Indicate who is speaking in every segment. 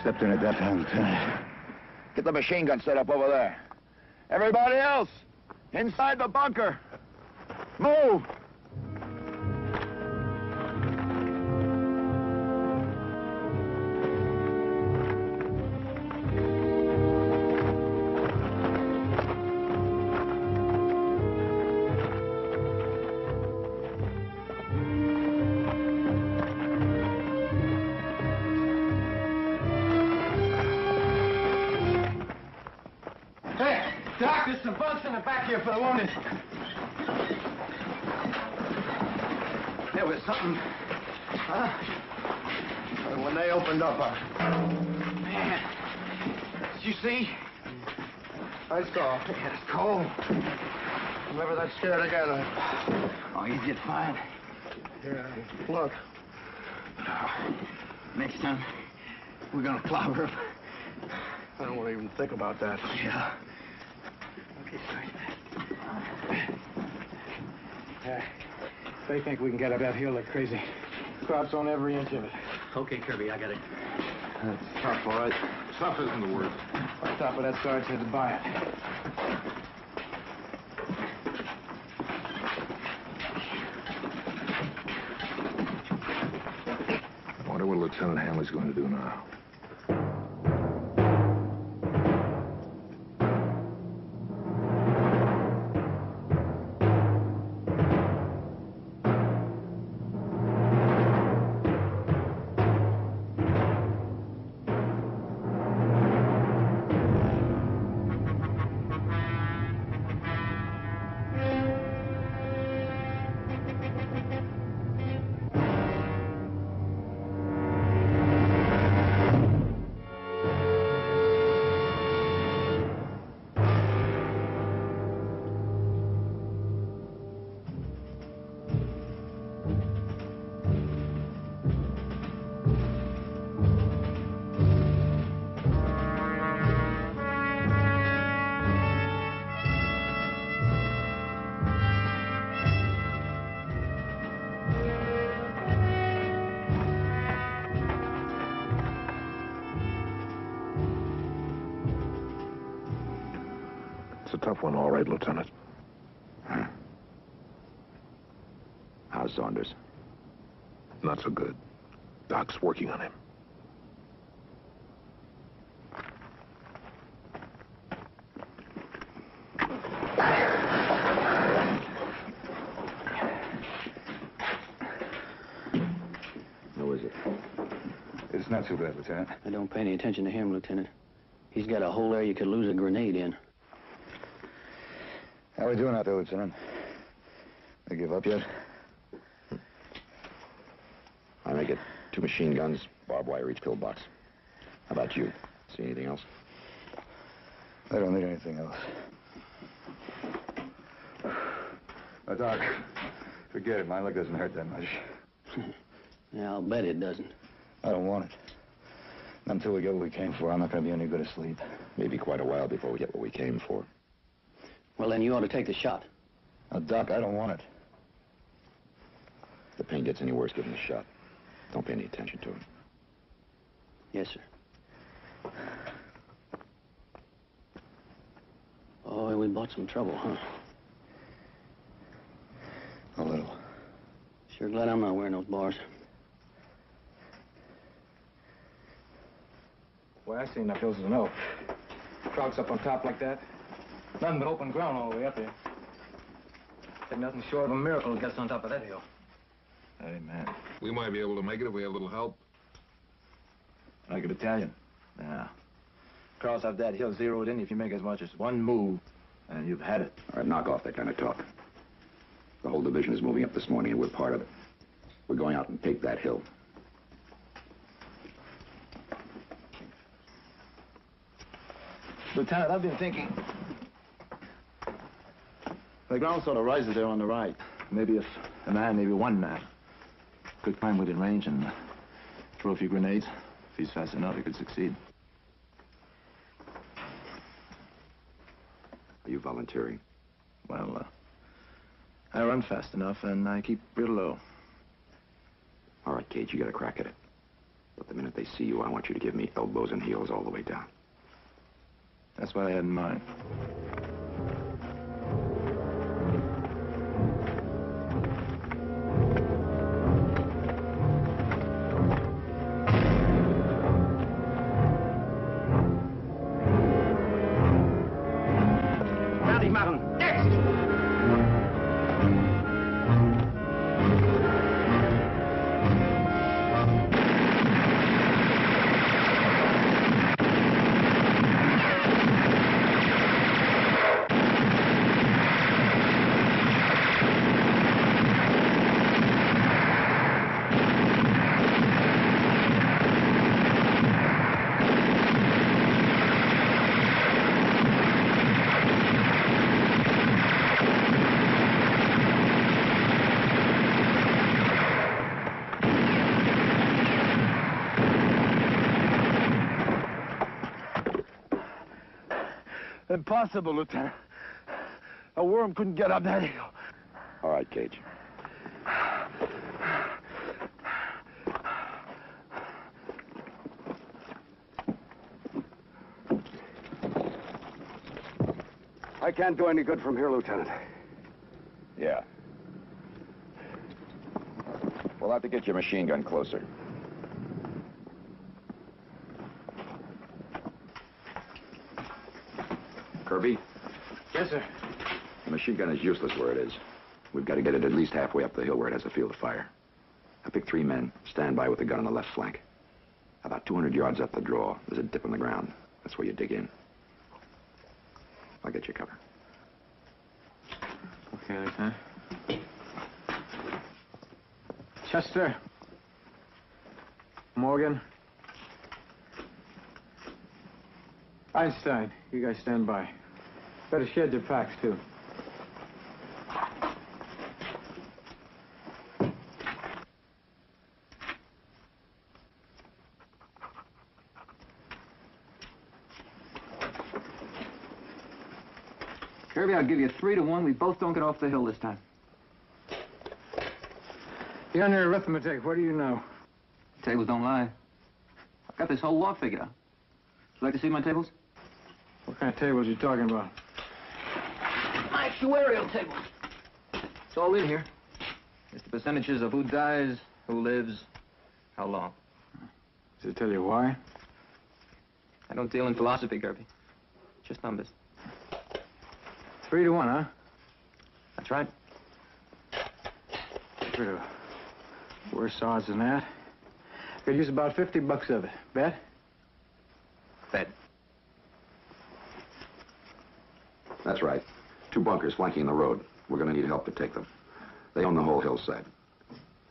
Speaker 1: stepped in at that time, Lieutenant.
Speaker 2: Get the machine gun set up over there. Everybody else, inside the bunker. Move!
Speaker 3: In the back here for the wounded. There was something, huh? When they opened up, uh... Man, did you see? I saw. Yeah, it's cold. Remember that scared again. Oh, you did fine. Yeah, look. Next time, we're gonna clobber him. I don't want to even think about that. Yeah. Okay, sorry. Uh, they think we can get up that hill like crazy. Crops on every inch of it.
Speaker 4: Okay, Kirby, I got it.
Speaker 3: That's tough, all right. Tough isn't the word. On top of that, Sarge had to buy it.
Speaker 5: Wonder what Lieutenant Hanley's going to do now. Tough one, all right, Lieutenant.
Speaker 2: How's Saunders?
Speaker 5: Not so good. Doc's working on him.
Speaker 2: Who is it?
Speaker 1: It's not too bad, Lieutenant.
Speaker 4: I don't pay any attention to him, Lieutenant. He's got a hole there you could lose a grenade in.
Speaker 1: How we doing out there, Lieutenant? They give up yet?
Speaker 2: I make it two machine guns, barbed wire each pillbox. How about you? See anything else?
Speaker 1: I don't need anything else. Uh, Doc, forget it. My leg doesn't hurt that much.
Speaker 4: Yeah, I'll bet it doesn't.
Speaker 1: I don't want it. Not until we get what we came for, I'm not going to be any good asleep.
Speaker 2: Maybe quite a while before we get what we came for.
Speaker 4: Well, then you ought to take the shot.
Speaker 1: Now, Doc, I don't want it.
Speaker 2: If the pain gets any worse, give him a shot. Don't pay any attention to it.
Speaker 4: Yes, sir. Oh, we bought some trouble, huh?
Speaker 1: A little.
Speaker 4: Sure glad I'm not wearing those bars.
Speaker 3: Well, I seen enough hills to know. Krauts up on top like that. Nothing but open ground all the way up here. Ain't nothing short of a miracle to get us on top of that hill.
Speaker 5: Amen. We might be able to make it if we have a little help.
Speaker 3: Like a battalion. Yeah. Cross off that hill zeroed in if you make as much as one move, and you've had it.
Speaker 2: All right, knock off that kind of talk. The whole division is moving up this morning, and we're part of it. We're going out and take that hill.
Speaker 3: Lieutenant, I've been thinking. The ground sort of rises there on the right. Maybe if a man, maybe one man, could climb within range and throw a few grenades, if he's fast enough, he could succeed.
Speaker 2: Are you volunteering?
Speaker 3: Well, uh, I run fast enough, and I keep real low.
Speaker 2: All right, Caje, you got a crack at it. But the minute they see you, I want you to give me elbows and heels all the way down.
Speaker 6: That's what I had in mind. Impossible, Lieutenant. A worm couldn't get up that hill.
Speaker 2: All right, Caje.
Speaker 6: I can't do any good from here, Lieutenant.
Speaker 2: Yeah. We'll have to get your machine gun closer. Kirby,
Speaker 7: Yes, sir.
Speaker 2: the machine gun is useless where it is. We've got to get it at least halfway up the hill where it has a field of fire. I pick three men, stand by with the gun on the left flank. About 200 yards up the draw, there's a dip in the ground. That's where you dig in. I'll get you cover.
Speaker 8: Okay, Lieutenant. Chester. Morgan. Einstein, you guys stand by. Better shed your packs, too.
Speaker 9: Kirby, I'll give you three to one. We both don't get off the hill this time.
Speaker 8: You on your arithmetic, what do you know?
Speaker 9: Tables don't lie. I've got this whole law figured out. Would you like to see my tables?
Speaker 8: What kind of tables you talking about?
Speaker 9: My actuarial tables. It's all in here. It's the percentages of who dies, who lives, how long.
Speaker 8: Does it tell you why?
Speaker 9: I don't deal in philosophy, Kirby. Just numbers.
Speaker 8: Three to one, huh?
Speaker 9: That's right.
Speaker 8: Get rid of worse odds than that. Could use about 50 bucks of it. Bet?
Speaker 9: Bet.
Speaker 2: That's right. Two bunkers flanking the road. We're going to need help to take them. They own the whole hillside.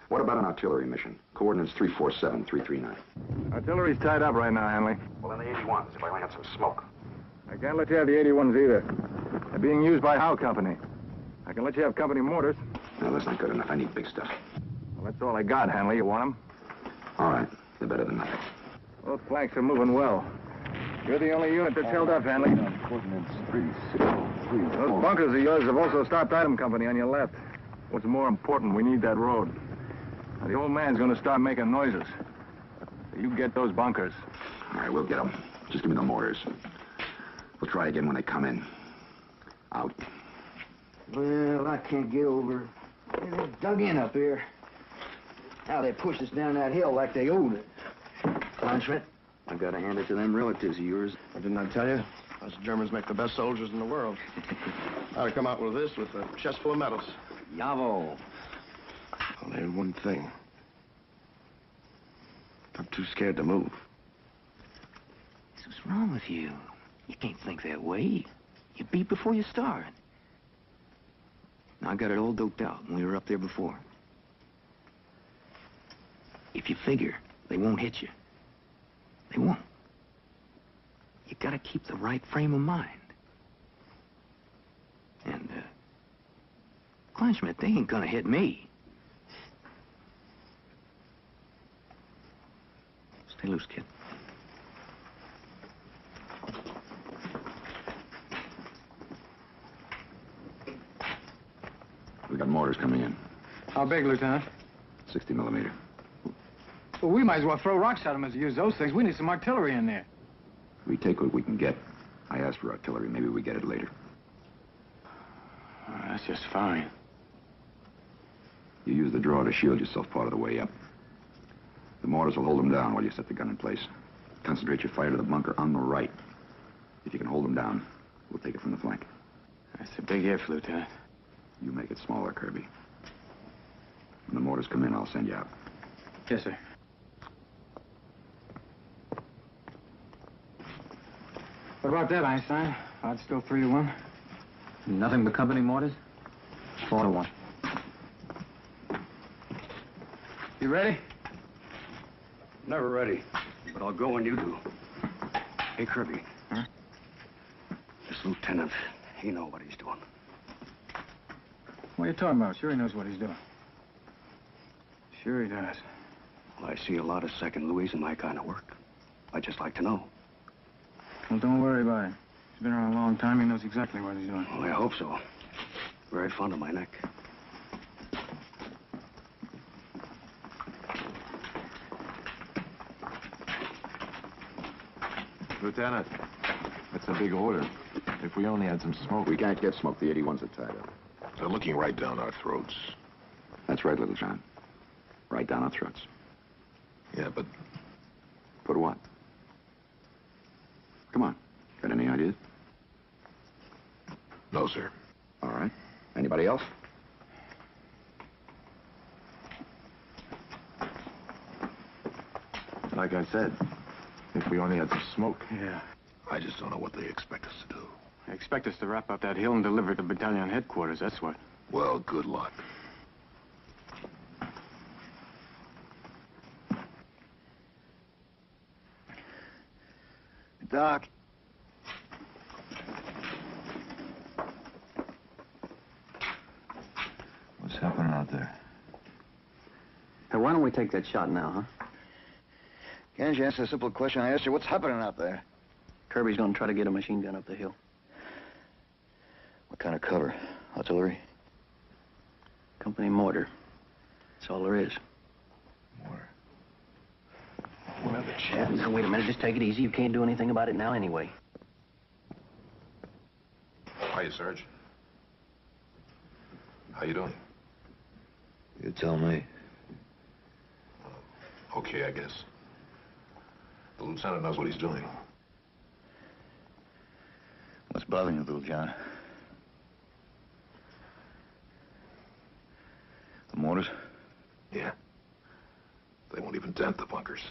Speaker 2: What about an artillery mission? Coordinates 347 339.
Speaker 6: Artillery's tied up right now, Hanley.
Speaker 2: Well, then the 81s, if I only had some smoke.
Speaker 6: I can't let you have the 81s either. They're being used by How Company. I can let you have company mortars.
Speaker 2: No, that's not good enough. I need big stuff.
Speaker 6: Well, that's all I got, Hanley. You want them?
Speaker 2: All right. They're better than nothing.
Speaker 6: Both flanks are moving well. You're the only unit that's held up, Hanley.
Speaker 1: Coordinates 363.
Speaker 6: Those bunkers of yours have also stopped Item Company on your left. What's more important, we need that road. Now, the old man's going to start making noises. You get those bunkers.
Speaker 2: All right, we'll get them. Just give me the mortars. We'll try again when they come in. Out.
Speaker 7: Well, I can't get over. They dug in up here. Now they pushed us down that hill like they owed it. Kleinschmidt, I've got to hand it to them relatives of yours.
Speaker 6: Didn't I tell you? Us Germans make the best soldiers in the world. I'd come out with this with a chest full of medals.
Speaker 7: Jawohl.
Speaker 6: Only one thing. I'm too scared to move.
Speaker 7: What's wrong with you? You can't think that way. You beat before you start. Now, I got it all doped out when we were up there before. If you figure they won't hit you, they won't. You gotta keep the right frame of mind. And, uh, Kleinschmidt, they ain't gonna hit me. Stay loose, kid.
Speaker 2: We got mortars coming in.
Speaker 8: How big, Lieutenant?
Speaker 2: 60 millimeter.
Speaker 8: Well, we might as well throw rocks at them as use those things. We need some artillery in there.
Speaker 2: We take what we can get. I asked for artillery. Maybe we get it later.
Speaker 8: Oh, that's just fine.
Speaker 2: You use the draw to shield yourself part of the way up. The mortars will hold them down while you set the gun in place. Concentrate your fire to the bunker on the right. If you can hold them down, we'll take it from the flank.
Speaker 8: That's a big if, Lieutenant.
Speaker 2: You make it smaller, Kirby. When the mortars come in, I'll send you out.
Speaker 8: Yes, sir. What about that, Einstein? Odds still three to one.
Speaker 4: Nothing but company mortars? Four to one.
Speaker 8: You ready?
Speaker 10: Never ready, but I'll go when you do. Hey, Kirby.
Speaker 8: Huh?
Speaker 10: This lieutenant, he know what he's doing.
Speaker 8: What are you talking about? Sure he knows what he's doing. Sure he does.
Speaker 10: Well, I see a lot of second Louis in my kind of work. I'd just like to know.
Speaker 8: Well, don't worry about it. He's been around a long time. He knows exactly what he's doing.
Speaker 10: Well, I hope so. Very fond of my neck.
Speaker 5: Lieutenant, that's a big order. If we only had some smoke.
Speaker 2: We can't get smoke. The 81s are tied up.
Speaker 5: They're looking right down our throats.
Speaker 2: That's right, Little John. Right down our throats.
Speaker 5: Yeah, but
Speaker 2: But what? Come on. Got any ideas?
Speaker 5: no, sir.
Speaker 2: All right. Anybody else?
Speaker 5: Like I said, if we only had some smoke.
Speaker 8: Yeah.
Speaker 5: I just don't know what they expect us to do.
Speaker 8: They expect us to wrap up that hill and deliver it to battalion headquarters, that's what.
Speaker 5: Well, good luck.
Speaker 11: Doc.
Speaker 1: What's happening out there?
Speaker 4: Hey, why don't we take that shot now, huh?
Speaker 11: Can't you answer a simple question I asked you? What's happening out there?
Speaker 4: Kirby's gonna try to get a machine gun up the hill.
Speaker 11: What kind of cover? Artillery?
Speaker 4: Company mortar. That's all there is.
Speaker 1: More.
Speaker 4: We'll have a chance. Now, wait a minute. Just take it easy. You can't do anything about it now anyway.
Speaker 5: Hiya, Sarge. How you doing?
Speaker 1: You tell me.
Speaker 5: Okay, I guess. The lieutenant knows what he's doing.
Speaker 1: What's bothering you, little John? The mortars?
Speaker 5: Yeah. They won't even dent the bunkers.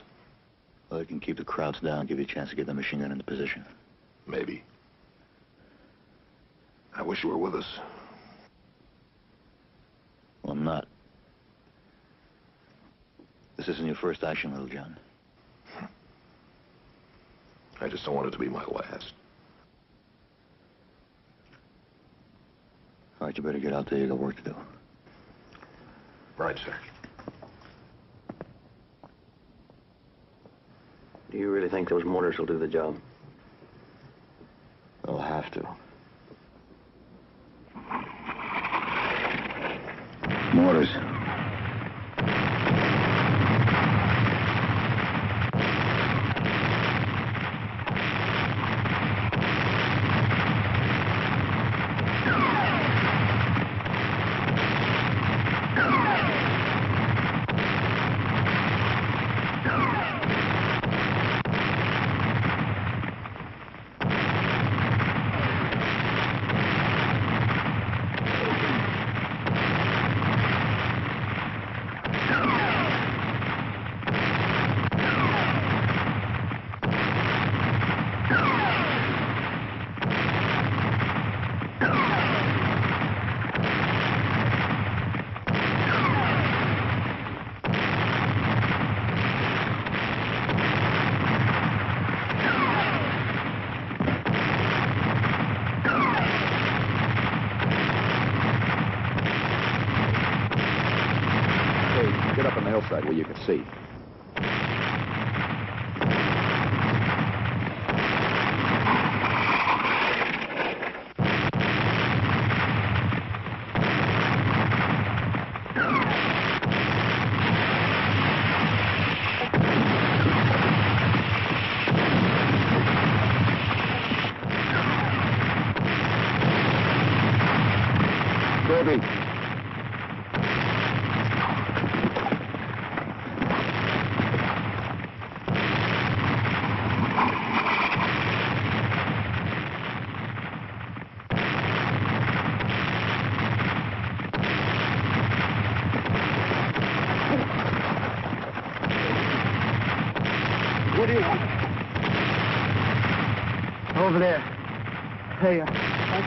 Speaker 1: Well, they can keep the Krauts down, give you a chance to get the machine gun into position.
Speaker 5: Maybe. I wish you were with us.
Speaker 1: Well, I'm not. This isn't your first action, little John.
Speaker 5: I just don't want it to be my last.
Speaker 1: All right, you better get out there. You got work to do.
Speaker 5: Right, Sarge.
Speaker 4: Do you really think those mortars will do the job?
Speaker 1: They'll have to. Mortars.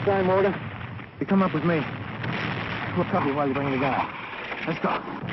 Speaker 8: Time, order. You come up with me. We'll cover you while you bring the guy. Let's go.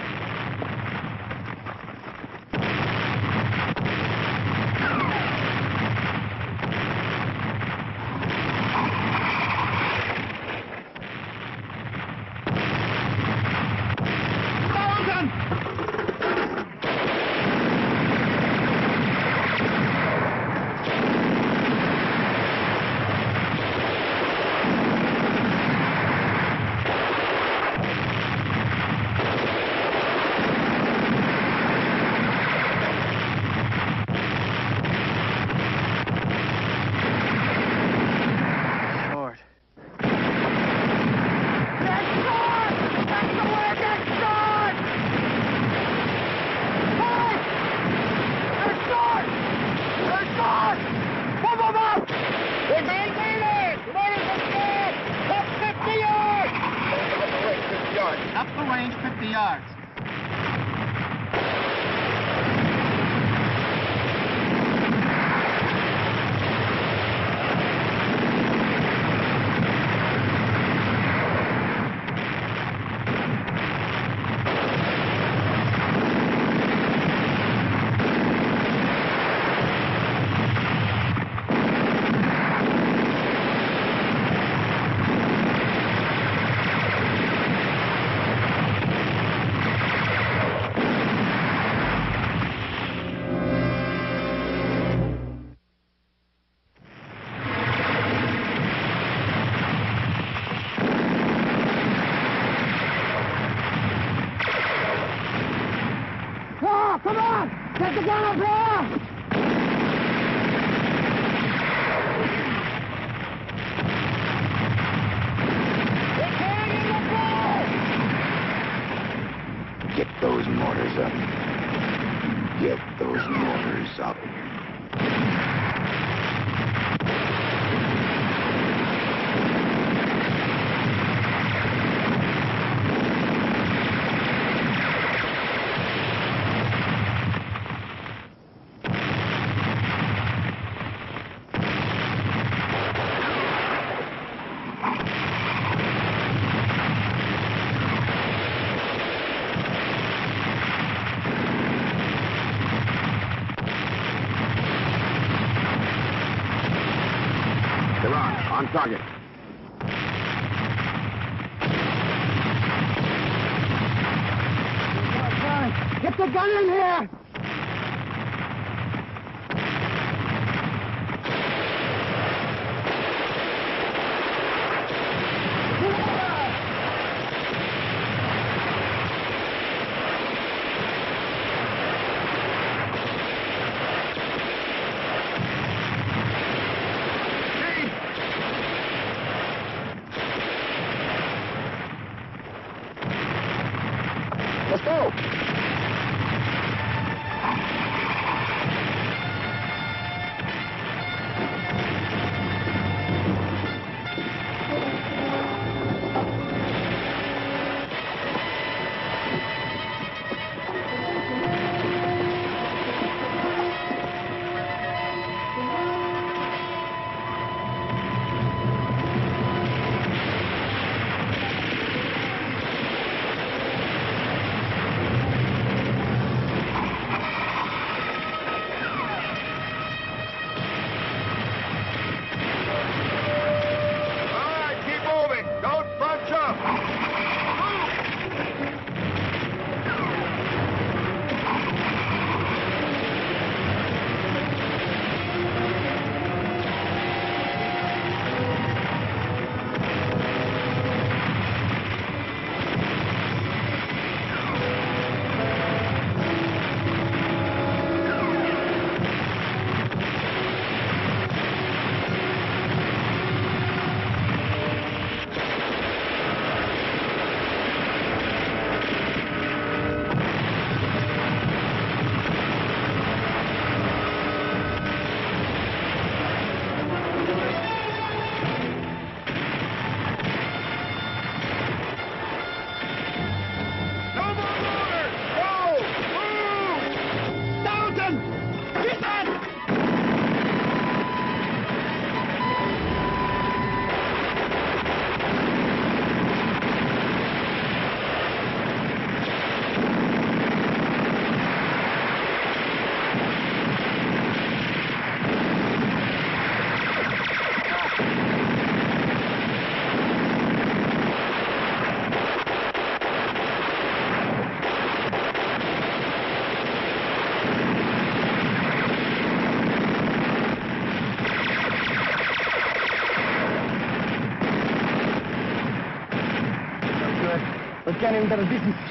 Speaker 12: Target.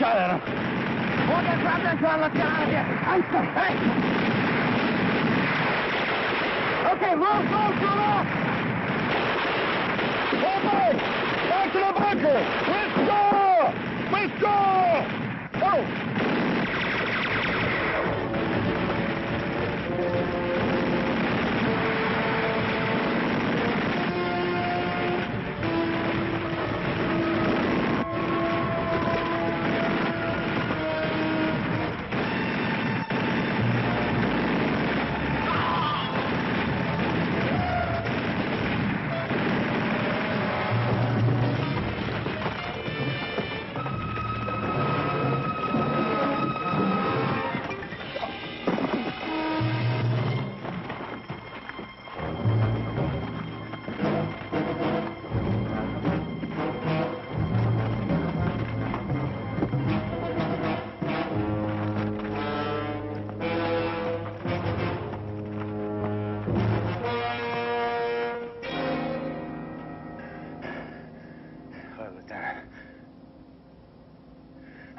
Speaker 6: Get
Speaker 8: a decent shot at him. Morgan, grab that gun. Let's get out. Hey! Okay, move, move, move! Hey, back to the bunker! Let's go! Let's go! Go!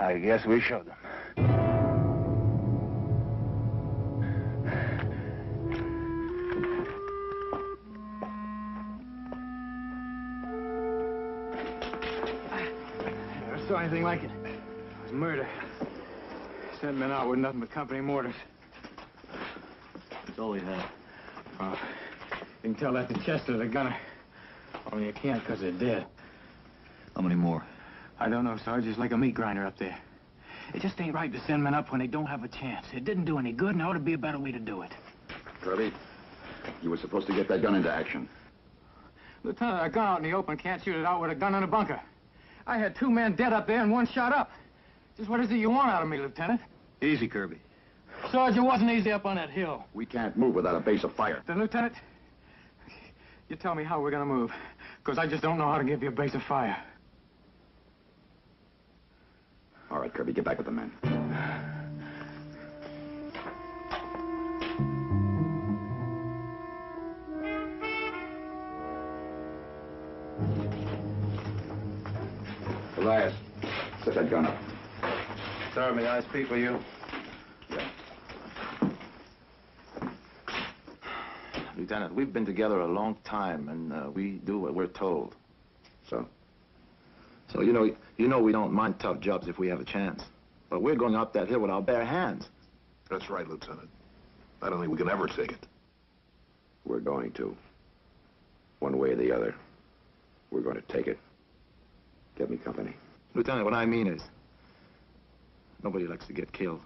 Speaker 6: I guess we showed them.
Speaker 8: Never saw anything like it. It was murder. Sent men out with nothing but company mortars. That's all he had. Oh, you can tell that to Chester, the gunner. Only you can't because they're dead.
Speaker 1: How many more?
Speaker 8: I don't know, Sarge. It's like a meat grinder up there. It just ain't right to send men up when they don't have a chance. It didn't do any good, and there ought to be a better way to do it.
Speaker 2: Kirby, you were supposed to get that gun into action.
Speaker 8: Lieutenant, a gun out in the open can't shoot it out with a gun in a bunker. I had two men dead up there and one shot up. Just what is it you want out of me, Lieutenant?
Speaker 1: Easy, Kirby.
Speaker 8: Sarge, it wasn't easy up on that hill.
Speaker 2: We can't move without a base of fire.
Speaker 8: Then, Lieutenant, you tell me how we're gonna move. Because I just don't know how to give you a base of fire.
Speaker 2: All right, Kirby, get back with the men. Elias, set that gun up.
Speaker 3: Sir, may I speak with you? Lieutenant, we've been together a long time, and uh, we do what we're told.
Speaker 2: So?
Speaker 3: So, you know, you know we don't mind tough jobs if we have a chance. But we're going up that hill with our bare hands.
Speaker 5: That's right, Lieutenant. I don't think we can ever take it.
Speaker 2: We're going to. One way or the other. We're going to take it. Get me company.
Speaker 3: Lieutenant, what I mean is, nobody likes to get killed.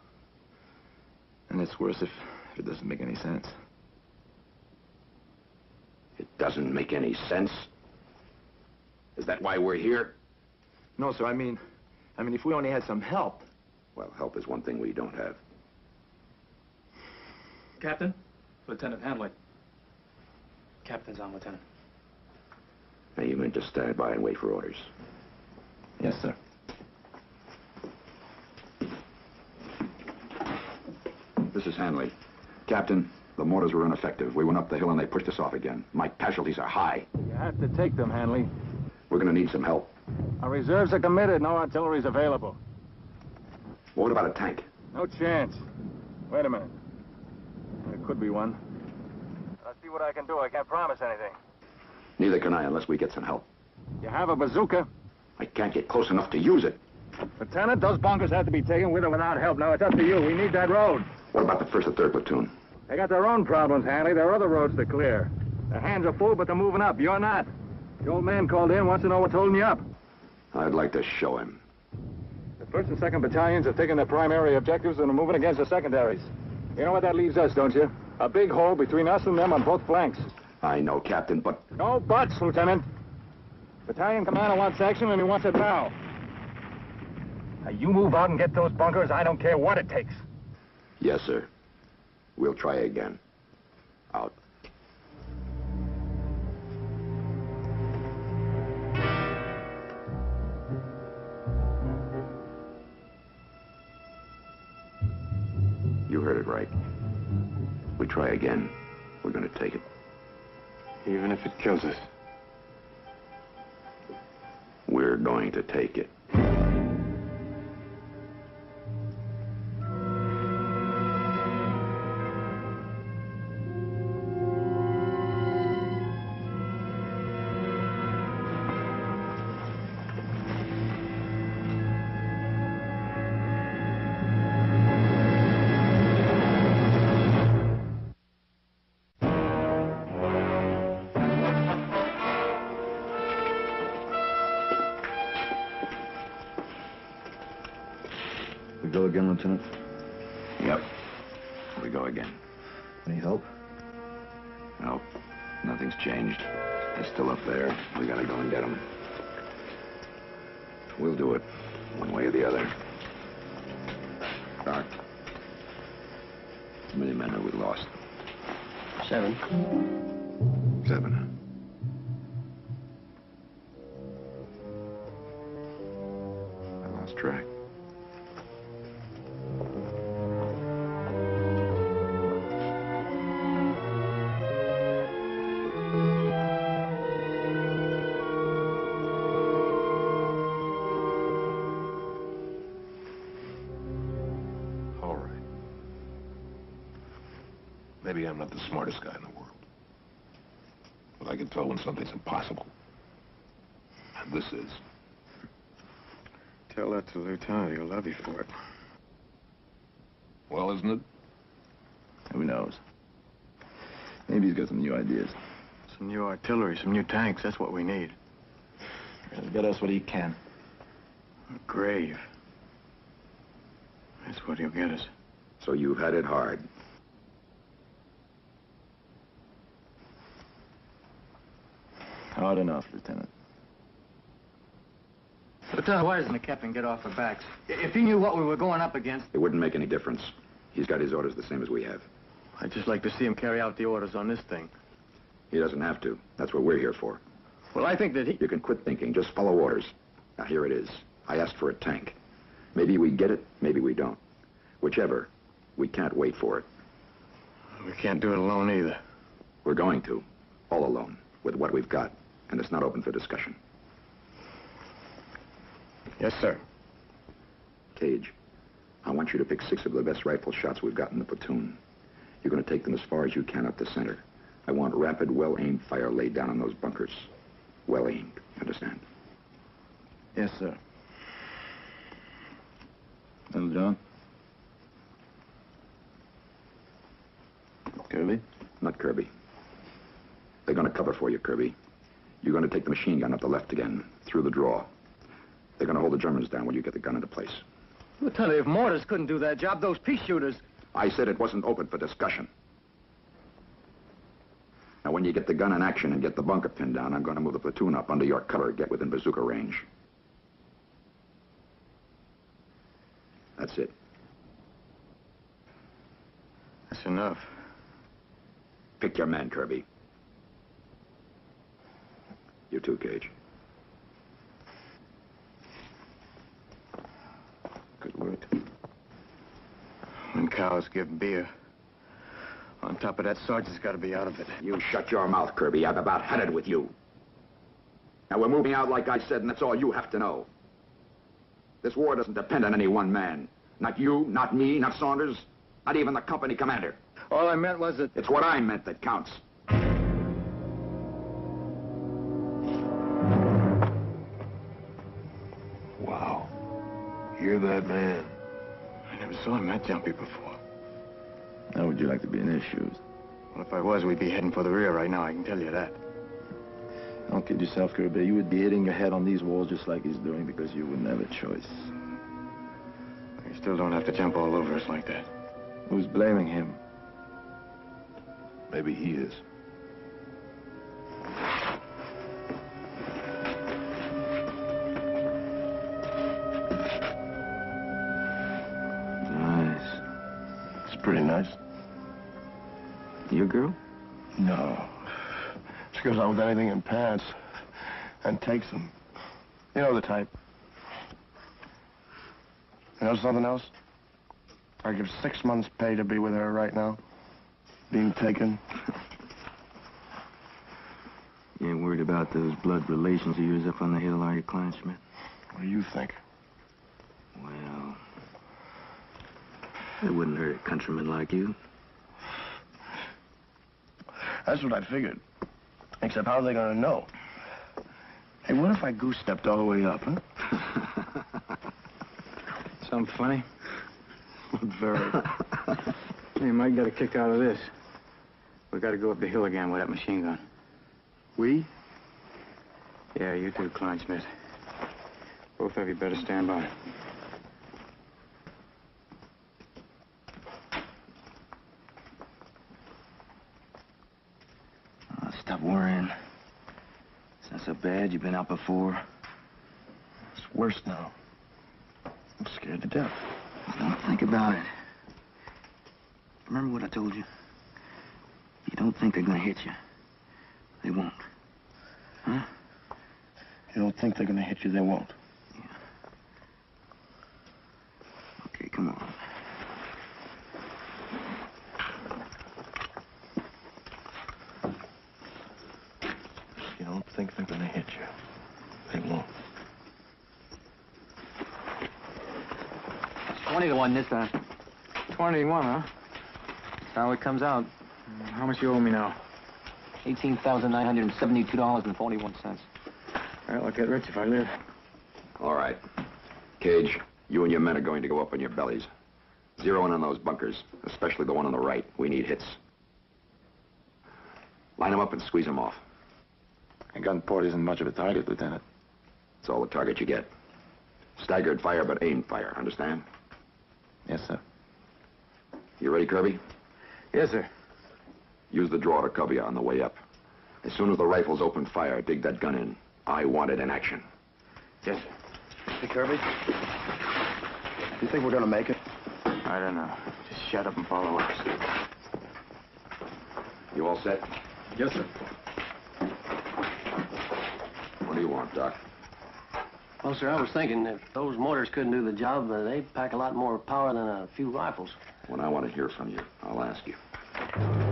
Speaker 3: And it's worse if, if it doesn't make any sense.
Speaker 2: It doesn't make any sense. Is that why we're here?
Speaker 3: No, sir, I mean, I mean, if we only had some help.
Speaker 2: Well, help is one thing we don't have.
Speaker 9: Captain? Lieutenant Hanley. Captain's on, Lieutenant.
Speaker 2: Now, you meant to stand by and wait for orders.
Speaker 3: Yes, sir.
Speaker 2: This is Hanley. Captain, the mortars were ineffective. We went up the hill and they pushed us off again. My casualties are high.
Speaker 8: You have to take them, Hanley.
Speaker 2: We're going to need some help.
Speaker 8: Our reserves are committed. No artillery's available.
Speaker 2: What about a tank?
Speaker 8: No chance. Wait a minute. There could be one. I'll see what I can do. I can't promise anything.
Speaker 2: Neither can I unless we get some help.
Speaker 8: You have a bazooka?
Speaker 2: I can't get close enough to use it.
Speaker 8: Lieutenant, those bunkers have to be taken with or without help. Now, it's up to you. We need that road.
Speaker 2: What about the first and third platoon?
Speaker 8: They got their own problems, Hanley. There are other roads to clear. Their hands are full, but they're moving up. You're not. The old man called in, wants to know what's holding you up.
Speaker 2: I'd like to show him.
Speaker 8: The first and second battalions have taken their primary objectives and are moving against the secondaries. You know what that leaves us, don't you? A big hole between us and them on both flanks.
Speaker 2: I know, Captain, but
Speaker 8: No buts, Lieutenant. Battalion commander wants action, and he wants it now. Now, you move out and get those bunkers. I don't care what it takes.
Speaker 2: yes, sir. We'll try again. You heard it right. We try again. We're going to take it.
Speaker 8: Even if it kills us.
Speaker 2: We're going to take it.
Speaker 5: Smartest guy in the world. But I can tell when something's impossible. And this is.
Speaker 6: Tell that to the lieutenant. He'll love you for it.
Speaker 5: Well, isn't it?
Speaker 3: Who knows? Maybe he's got some new ideas.
Speaker 6: Some new artillery, some new tanks. That's what we need.
Speaker 3: He'll get us what he can.
Speaker 6: A grave. That's what he'll get us.
Speaker 2: So you've had it hard.
Speaker 3: Hard enough, Lieutenant.
Speaker 7: Lieutenant, uh, why doesn't the captain get off our backs? If he knew what we were going up against,
Speaker 2: It wouldn't make any difference. He's got his orders the same as we have.
Speaker 6: I'd just like to see him carry out the orders on this thing.
Speaker 2: He doesn't have to. That's what we're here for.
Speaker 6: Well, I think that he...
Speaker 2: You can quit thinking. Just follow orders. Now, here it is. I asked for a tank. Maybe we get it, maybe we don't. Whichever, we can't wait for it.
Speaker 6: We can't do it alone either.
Speaker 2: We're going to. All alone, with what we've got. And it's not open for discussion.
Speaker 6: Yes, sir.
Speaker 2: Caje, I want you to pick six of the best rifle shots we've got in the platoon. You're going to take them as far as you can up the center. I want rapid, well-aimed fire laid down on those bunkers. Well aimed, understand?
Speaker 3: Yes, sir. Littlejohn? Kirby?
Speaker 2: Not Kirby. They're going to cover for you, Kirby. You're going to take the machine gun up the left again, through the draw. They're going to hold the Germans down when you get the gun into place.
Speaker 7: Lieutenant, if mortars couldn't do that job, those pea shooters.
Speaker 2: I said it wasn't open for discussion. Now, when you get the gun in action and get the bunker pinned down, I'm going to move the platoon up under your cover, and get within bazooka range. That's it.
Speaker 6: That's enough.
Speaker 2: Pick your man, Kirby. You too, Caje.
Speaker 3: Good work.
Speaker 6: When cows give beer. On top of that, Sergeant's got to be out of it.
Speaker 2: You shut your mouth, Kirby. I've about had it with you. Now, we're moving out like I said, and that's all you have to know. This war doesn't depend on any one man. Not you, not me, not Saunders, not even the company commander.
Speaker 6: All I meant was that...
Speaker 2: It's what I meant that counts.
Speaker 5: You're that man.
Speaker 6: I never saw him that jumpy before.
Speaker 3: How would you like to be in his shoes?
Speaker 6: Well, if I was, we'd be heading for the rear right now, I can tell you that.
Speaker 3: Don't kid yourself, Kirby. You would be hitting your head on these walls just like he's doing because you wouldn't have a choice.
Speaker 6: You still don't have to jump all over us like that.
Speaker 3: Who's blaming him?
Speaker 5: Maybe he is.
Speaker 6: On with anything in pants and takes them. You know the type. You know something else? I give six months' pay to be with her right now. Being taken.
Speaker 3: You ain't worried about those blood relations of yours up on the hill, are you, Kleinschmidt?
Speaker 6: What do you think?
Speaker 3: Well, it wouldn't hurt a countryman like you.
Speaker 6: That's what I figured. Except how are they gonna know? Hey, what if I goose-stepped all the way up, huh?
Speaker 7: Something funny?
Speaker 6: Very.
Speaker 7: Hey, Mike got a kick out of this. We got to go up the hill again with that machine gun.
Speaker 6: We?
Speaker 7: Yeah, you too, Kleinschmidt. Both of you better stand by. Said you've been out before.
Speaker 6: It's worse now. I'm scared to death.
Speaker 7: Don't think about it. Remember what I told you? You don't think they're gonna hit you. They won't. Huh?
Speaker 6: You don't think they're gonna hit you, they won't. Yeah.
Speaker 7: Okay, come on.
Speaker 9: 21 this time.
Speaker 8: 21, huh?
Speaker 9: That's how it comes out.
Speaker 8: How much you owe me now?
Speaker 9: $18,972.41.
Speaker 8: Well, I'll get rich if I live.
Speaker 2: All right. Caje, you and your men are going to go up on your bellies. Zero in on those bunkers, especially the one on the right. We need hits. Line them up and squeeze them off.
Speaker 3: A gunport isn't much of a target, Lieutenant.
Speaker 2: It's all the target you get. Staggered fire, but aimed fire, understand?
Speaker 3: Yes, sir.
Speaker 2: You ready, Kirby?
Speaker 8: Yes, sir.
Speaker 2: Use the draw to cover you on the way up. As soon as the rifles open fire, dig that gun in. I want it in action.
Speaker 8: Yes, sir.
Speaker 6: Hey, Kirby. Do You think we're gonna make it?
Speaker 8: I don't know. Just shut up and follow us.
Speaker 2: You all set?
Speaker 8: Yes, sir.
Speaker 2: What do you want, Doc?
Speaker 4: Well, sir, I was thinking if those mortars couldn't do the job, uh, they pack a lot more power than a few rifles.
Speaker 2: When I want to hear from you, I'll ask you.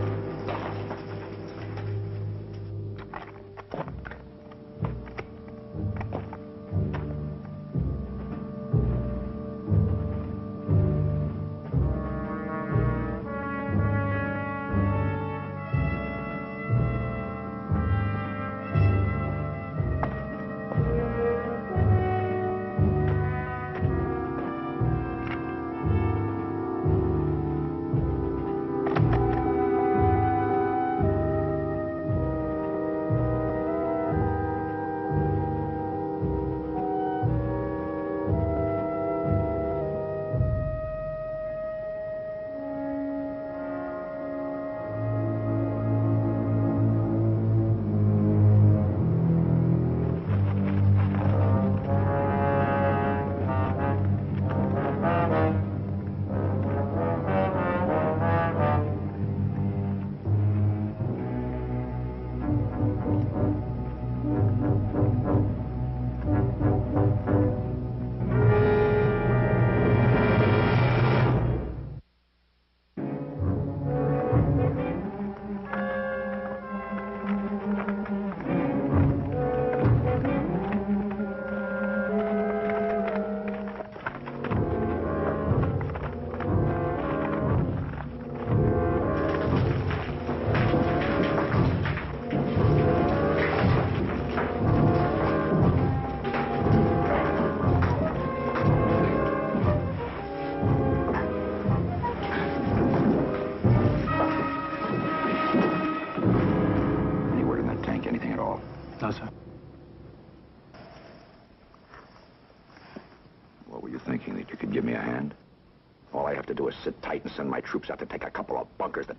Speaker 2: Send my troops out to take a couple of bunkers that...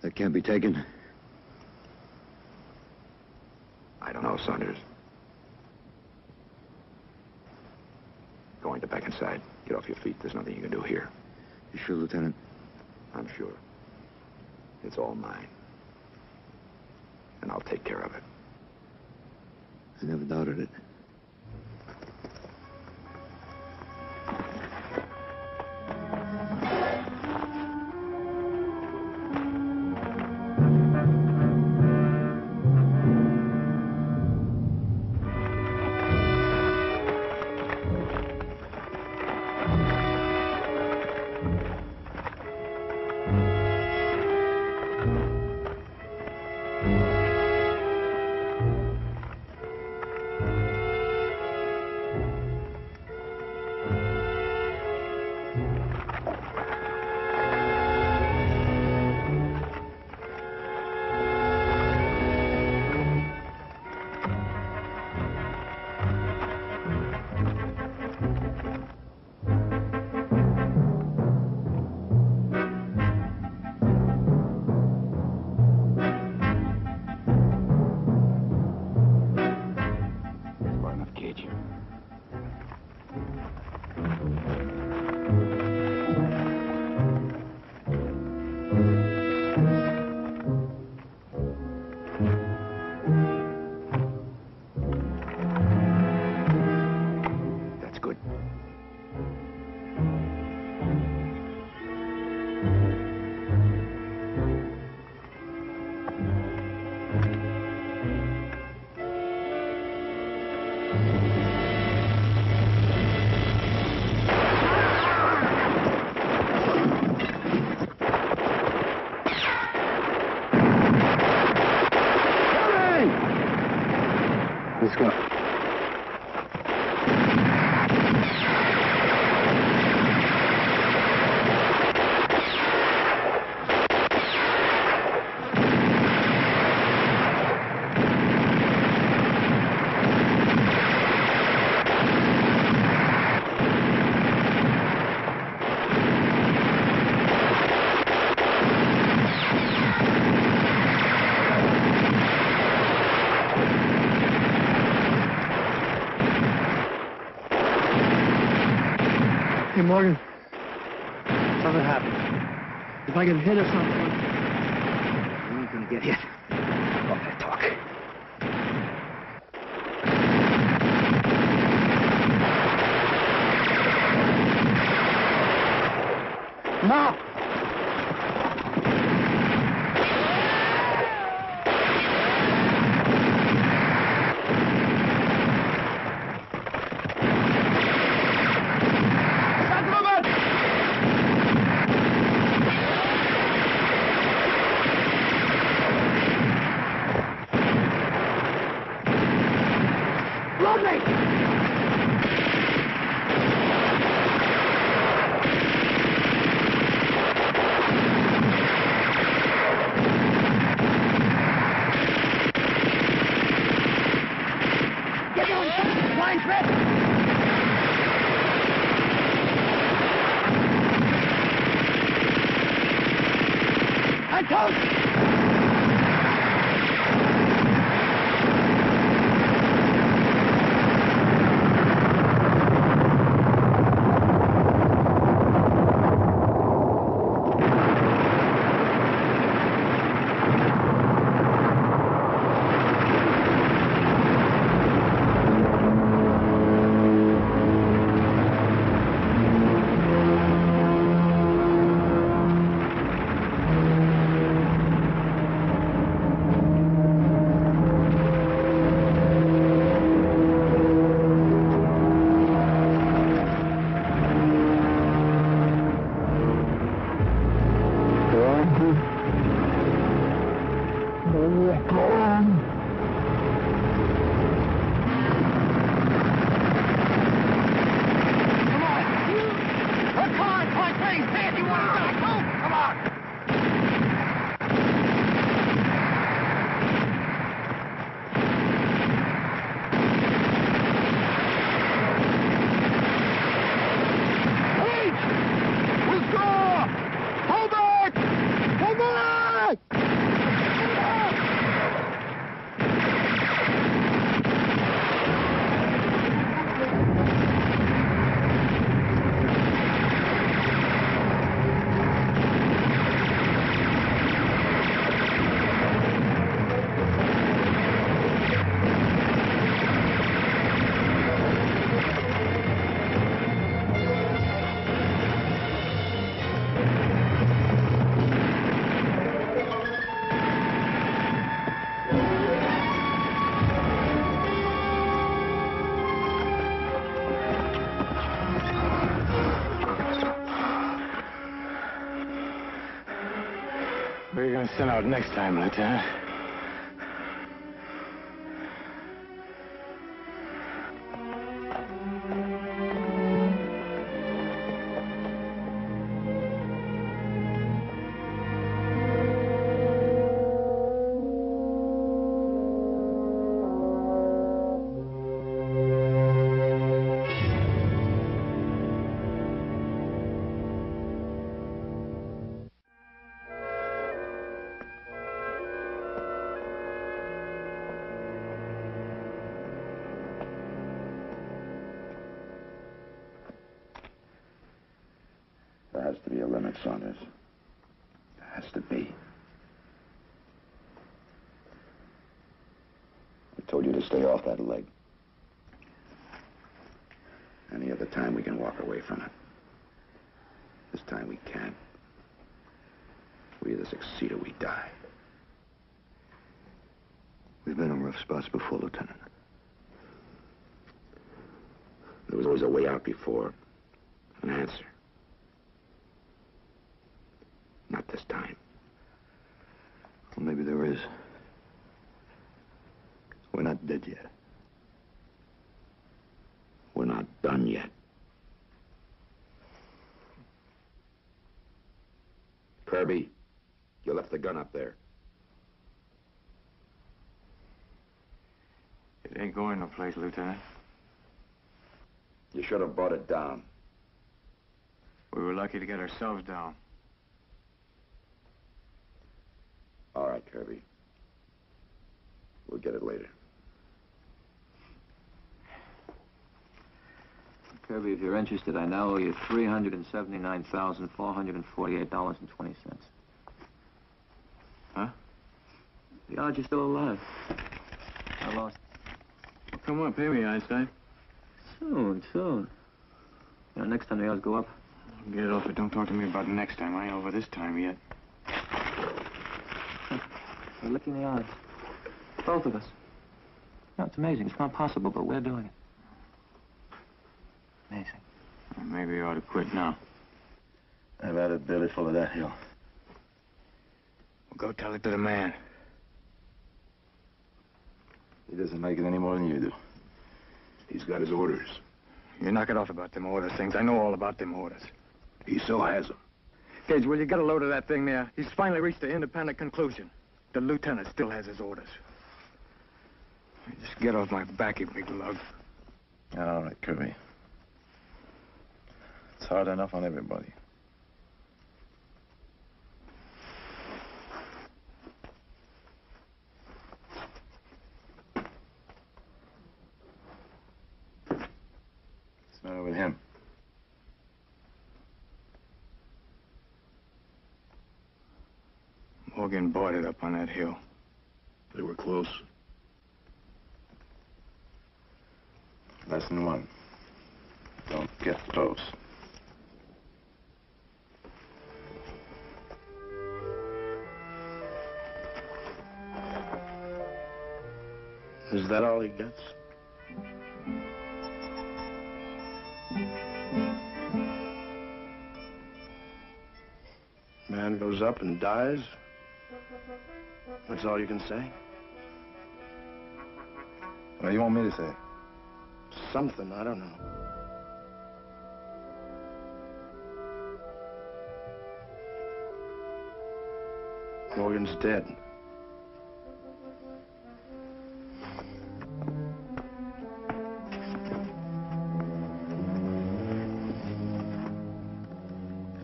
Speaker 7: That can't be taken.
Speaker 2: I don't know, Saunders. Going to back inside. Get off your feet. There's nothing you can do here.
Speaker 7: You sure, Lieutenant?
Speaker 2: I'm sure. It's all mine. And I'll take care of it.
Speaker 7: I never doubted it.
Speaker 6: Morgan. Something happened. If I get hit or something.
Speaker 7: You ain't gonna get hit. Off that talk.
Speaker 6: No!
Speaker 8: Where are send out next time, Lieutenant?
Speaker 2: Has to be a limit, Saunders. There has to be. I told you to stay off that leg. Any other time we can walk away from it. This time we can't. We either succeed or we die.
Speaker 7: We've been in rough spots before, Lieutenant.
Speaker 2: There was always a way out before. An answer. Not this time.
Speaker 7: Well, maybe there is. We're not dead yet.
Speaker 2: We're not done yet. Kirby, you left the gun up there.
Speaker 8: It ain't going no place, Lieutenant.
Speaker 2: You should have brought it down.
Speaker 8: We were lucky to get ourselves down.
Speaker 2: All right, Kirby. We'll get it later.
Speaker 9: Kirby, if you're interested, I now owe you $379,448.20.
Speaker 8: Huh?
Speaker 9: The odds you're still alive. I lost.
Speaker 8: Well, come on, pay me, Einstein.
Speaker 9: Soon, soon. You know, next time the odds go up.
Speaker 8: Get it off it. Don't talk to me about next time. I ain't over this time yet.
Speaker 9: We're licking the odds. Both of us. No, it's amazing. It's not possible, but we're doing it. Amazing.
Speaker 8: Well, maybe you ought to quit now.
Speaker 7: I've had a belly full of that hill.
Speaker 8: Well, go tell it to the man.
Speaker 3: He doesn't like it any more than you do.
Speaker 5: He's got his orders.
Speaker 8: You knock it off about them orders things. I know all about them orders.
Speaker 5: He still has them.
Speaker 8: Caje, will you get a load of that thing there? He's finally reached an independent conclusion. The lieutenant still has his orders. Just get off my back, you big lug.
Speaker 3: All right, Kirby. It's hard enough on everybody. Matter with him?
Speaker 8: Morgan boarded up on that hill.
Speaker 5: They were close.
Speaker 3: Lesson one. Don't get close.
Speaker 6: Is that all he gets? Man goes up and dies? That's all you can say?
Speaker 3: What do you want me to say?
Speaker 6: Something, I don't know. Morgan's dead.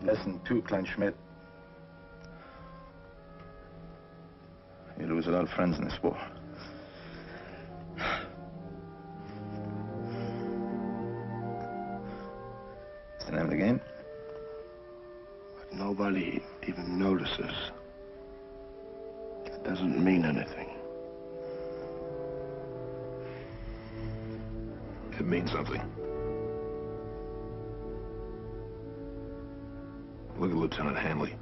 Speaker 3: Listen to, Kleinschmidt. You lose a lot of friends in this war. What's the name of the game?
Speaker 6: But nobody even notices. It doesn't mean anything.
Speaker 5: It means something. Look at Lieutenant Hanley.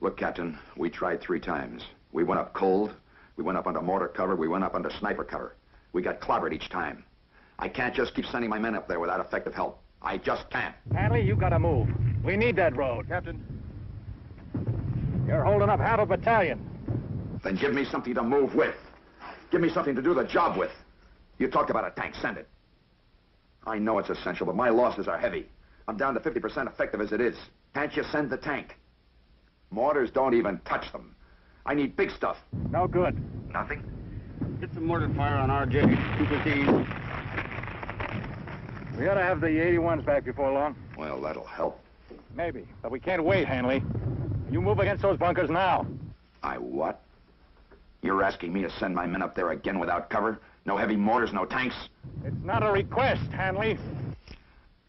Speaker 2: Look, Captain, we tried three times. We went up cold, we went up under mortar cover, we went up under sniper cover. We got clobbered each time. I can't just keep sending my men up there without effective help. I just can't.
Speaker 8: Hanley, you gotta move. We need that road.
Speaker 3: Captain.
Speaker 8: You're holding up half a battalion.
Speaker 2: Then give me something to move with. Give me something to do the job with. You talked about a tank, send it. I know it's essential, but my losses are heavy. I'm down to 50% effective as it is. Can't you send the tank? Mortars don't even touch them. I need big stuff.
Speaker 8: No good.
Speaker 2: Nothing?
Speaker 1: Get some mortar fire on RJ. 215.
Speaker 8: We ought to have the 81s back before long.
Speaker 2: Well, that'll help.
Speaker 8: Maybe, but we can't wait, Hanley. You move against those bunkers now.
Speaker 2: I what? You're asking me to send my men up there again without cover? No heavy mortars, no tanks?
Speaker 8: It's not a request, Hanley.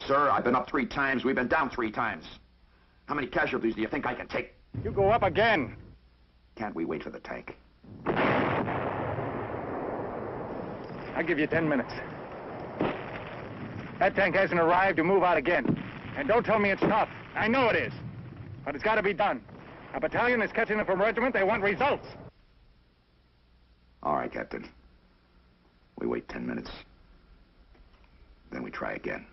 Speaker 2: Sir, I've been up three times. We've been down three times. How many casualties do you think I can take?
Speaker 13: You go up again.
Speaker 2: Can't we wait for the tank?
Speaker 13: I'll give you ten minutes. That tank hasn't arrived, to move out again. And don't tell me it's tough. I know it is. But it's got to be done. A battalion is catching them from regiment. They want results.
Speaker 2: All right, Captain. We wait ten minutes. Then we try again.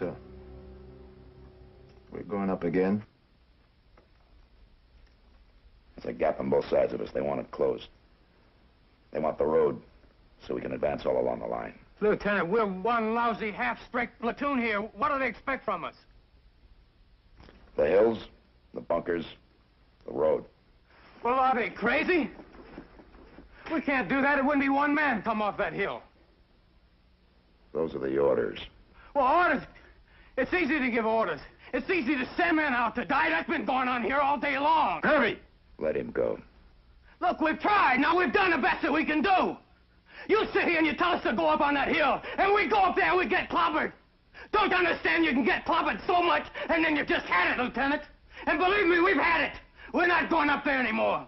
Speaker 3: Sir? We're going up again?
Speaker 2: There's a gap on both sides of us. They want it closed. They want the road so we can advance all along the line.
Speaker 8: Lieutenant, we're one lousy half-strength platoon here. What do they expect from us?
Speaker 2: The hills, the bunkers, the road.
Speaker 8: Well, are they crazy? We can't do that. It wouldn't be one man come off that hill.
Speaker 2: Those are the orders.
Speaker 8: Well, orders. It's easy to give orders. It's easy to send men out to die. That's been going on here all day long. Kirby!
Speaker 2: Let him go.
Speaker 8: Look, we've tried. Now we've done the best that we can do. You sit here and you tell us to go up on that hill, and we go up there and we get clobbered. Don't you understand you can get clobbered so much, and then you've just had it, Lieutenant. And believe me, we've had it. We're not going up there anymore.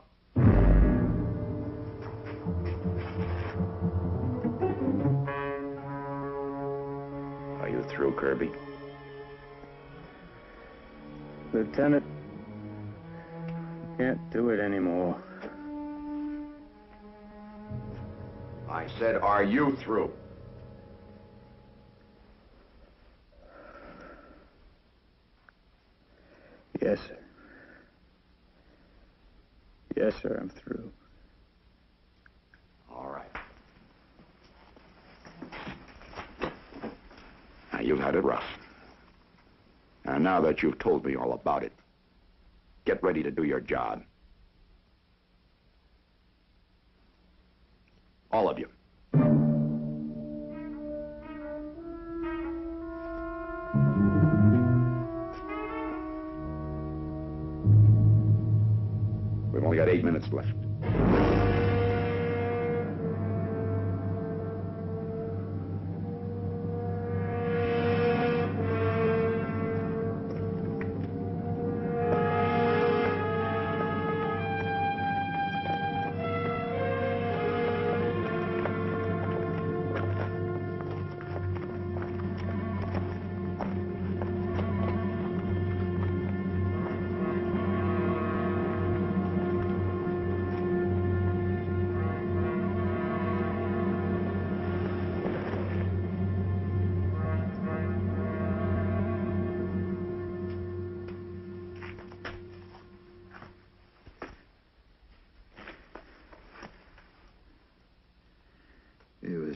Speaker 2: Are you through, Kirby?
Speaker 14: Lieutenant, can't do it anymore.
Speaker 2: I said, are you through?
Speaker 14: Yes, sir. Yes, sir, I'm through.
Speaker 2: All right. Now, you've had it rough. And now that you've told me all about it, get ready to do your job. All of you. We've only got eight minutes left.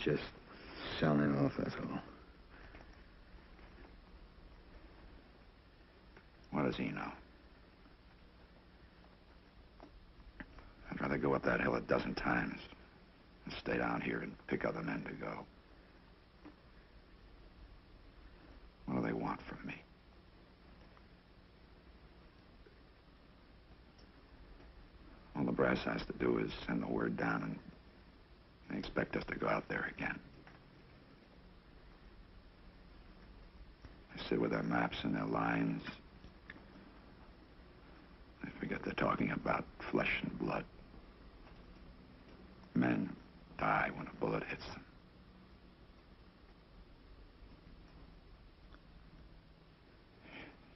Speaker 1: Just selling off, that's all.
Speaker 2: What does he know? I'd rather go up that hill a dozen times and stay down here and pick other men to go. What do they want from me? All the brass has to do is send the word down and they expect us to go out there again. They sit with their maps and their lines. They forget they're talking about flesh and blood. Men die when a bullet hits them.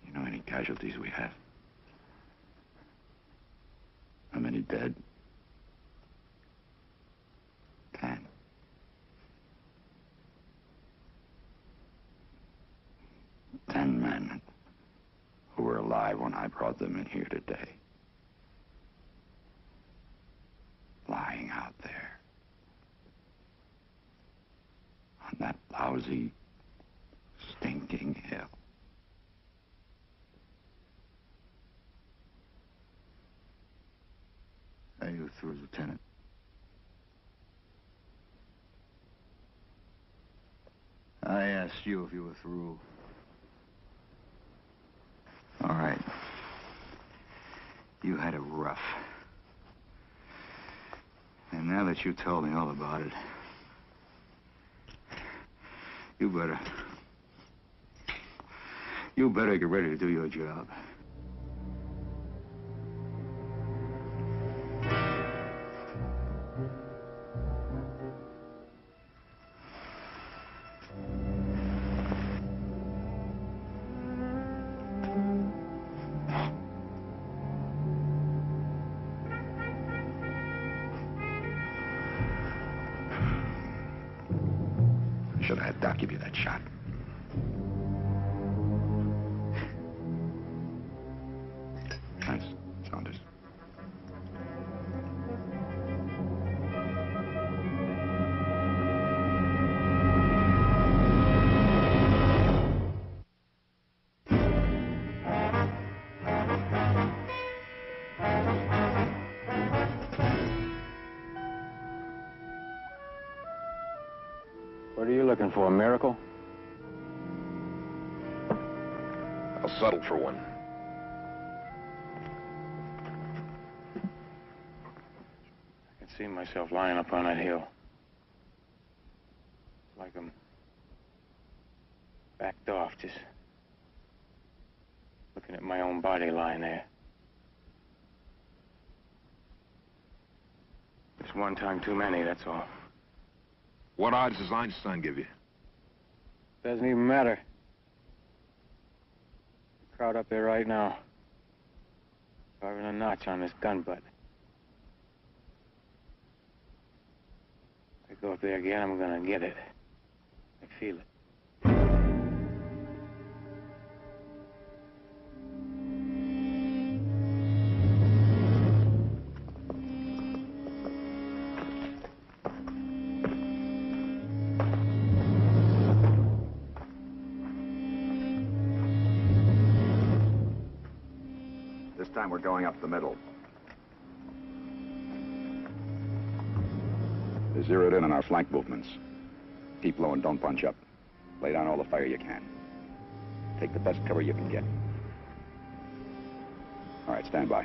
Speaker 2: You know any casualties we have? How many dead? Ten. Ten men who were alive when I brought them in here today. Lying out there. On that lousy, stinking hill.
Speaker 1: Are you through, Lieutenant. I asked you if you were through. All right. You had it rough. And now that you told me all about it, you better... You better get ready to do your job.
Speaker 2: Should have had Doc give you that shot.
Speaker 8: Myself lying up on that hill. Like I'm backed off, just looking at my own body lying there. It's one time too many, that's all.
Speaker 5: What odds does Einstein give you?
Speaker 8: Doesn't even matter. Crowd up there right now. Carving a notch on this gun butt. If I go up there again, I'm gonna get it. I feel it.
Speaker 2: This time we're going up the middle. Zeroed in on our flank movements. Keep low and don't bunch up. Lay down all the fire you can. Take the best cover you can get. All right, stand by.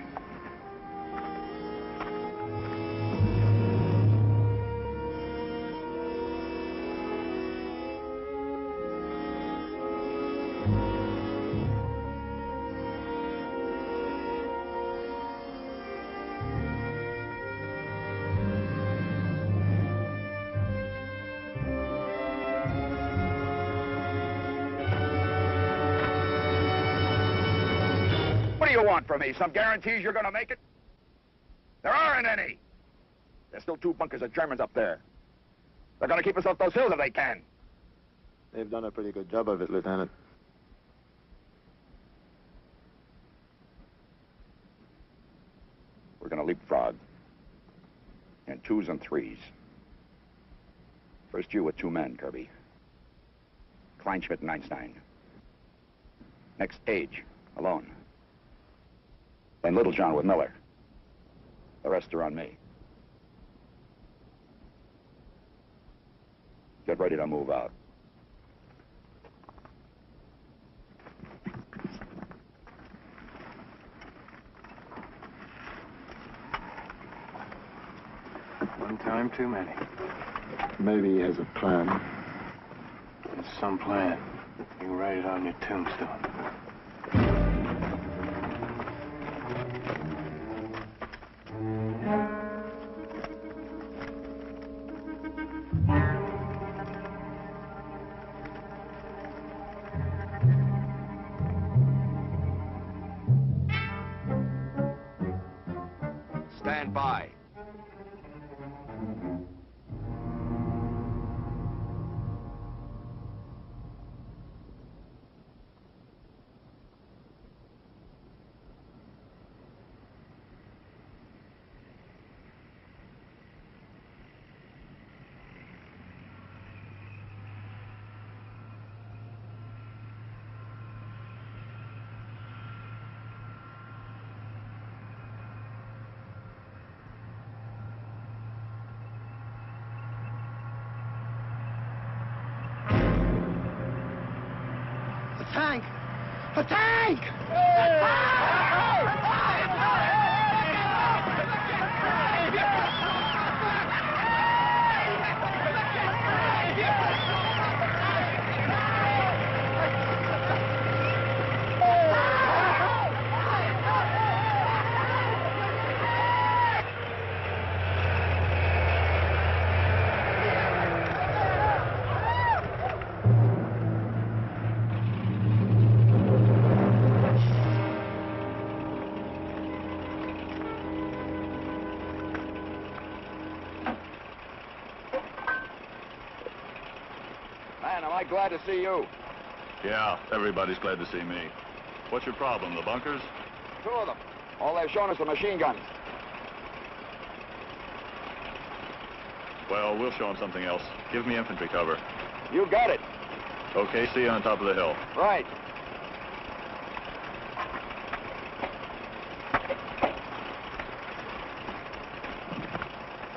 Speaker 12: You want from me? Some guarantees you're going to make it? There aren't any. There's still two bunkers of Germans up there. They're going to keep us off those hills if they can.
Speaker 6: They've done a pretty good job of it, Lieutenant.
Speaker 2: We're going to leapfrog. In twos and threes. First you with two men, Kirby. Kleinschmidt and Einstein. Next, Age, alone. Then Littlejohn with Miller. The rest are on me. Get ready to move out.
Speaker 8: One time too many.
Speaker 6: Maybe he has a plan.
Speaker 8: There's some plan. You can write it on your tombstone.
Speaker 2: Stand by. I glad to see you.
Speaker 15: Yeah, everybody's glad to see me. What's your problem, the bunkers?
Speaker 2: Two of them. All they've shown us are machine guns.
Speaker 15: Well, we'll show them something else. Give me infantry cover.
Speaker 2: You got it.
Speaker 15: Okay, see you on top of the hill.
Speaker 2: Right.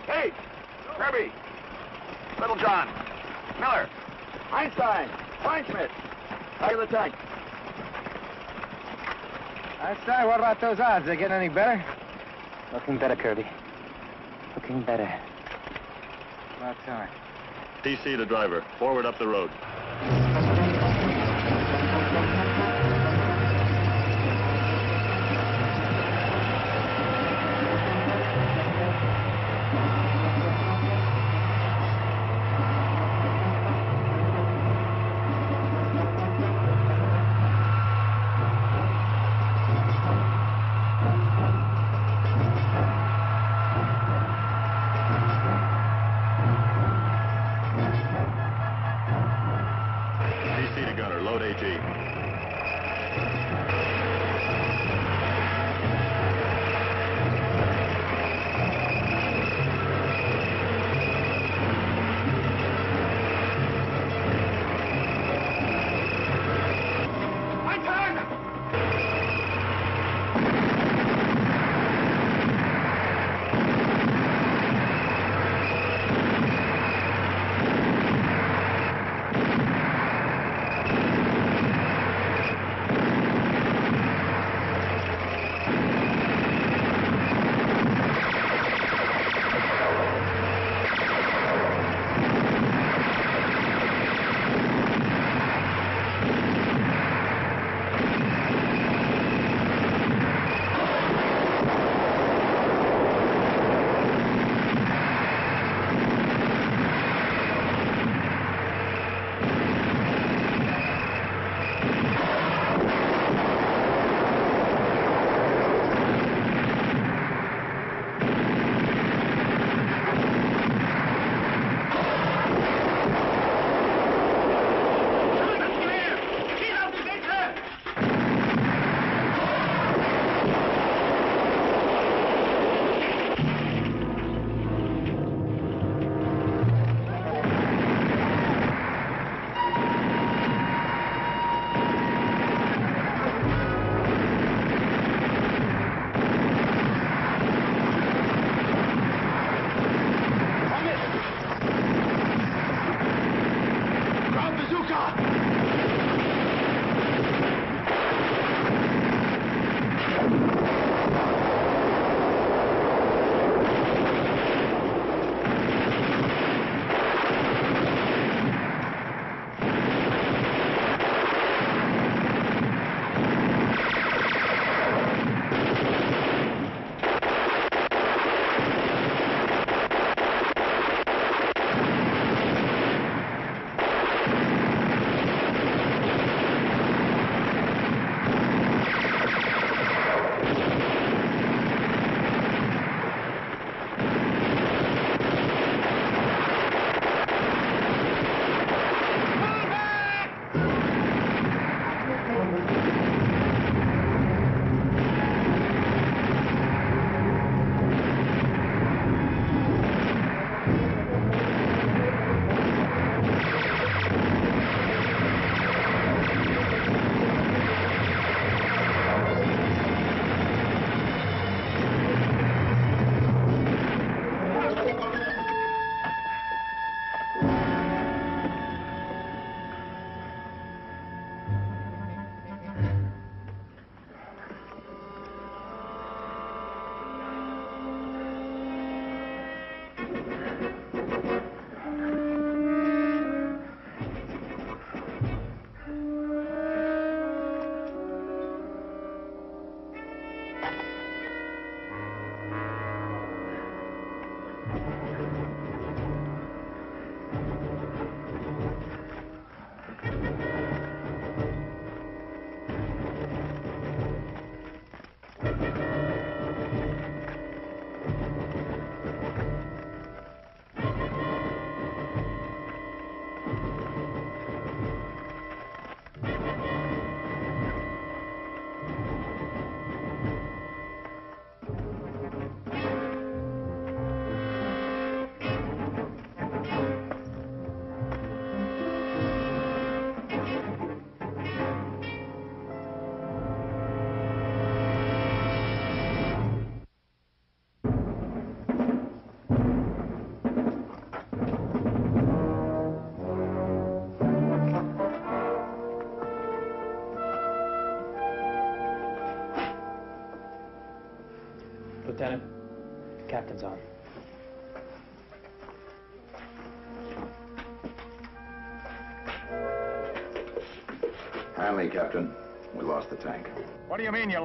Speaker 2: Hey, Kirby, Littlejohn, Einstein, Kleinschmidt, out of the tank.
Speaker 8: Einstein, what about those odds? They getting any better? Looking better, Kirby. Looking better. About time.
Speaker 15: TC the driver. Forward up the road.